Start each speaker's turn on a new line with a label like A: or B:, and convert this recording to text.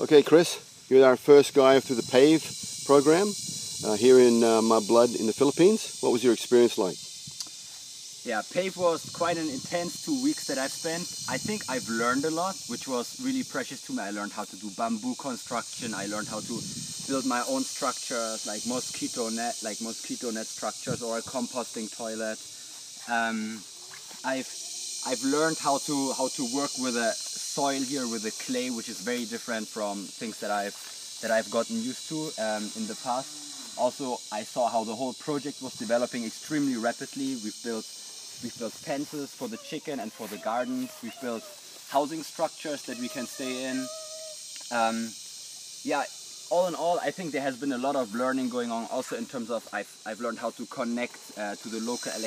A: Okay, Chris, you're our first guy through the PAVE program uh, here in uh, Mud Blood in the Philippines. What was your experience like?
B: Yeah, PAVE was quite an intense two weeks that I've spent. I think I've learned a lot, which was really precious to me. I learned how to do bamboo construction. I learned how to build my own structures, like mosquito net, like mosquito net structures, or a composting toilet. Um, I've I've learned how to how to work with a soil here with the clay, which is very different from things that I've that I've gotten used to um, in the past. Also, I saw how the whole project was developing extremely rapidly. We've built we've built fences for the chicken and for the gardens. We've built housing structures that we can stay in. Um, yeah, all in all, I think there has been a lot of learning going on. Also in terms of I've I've learned how to connect uh, to the local electricity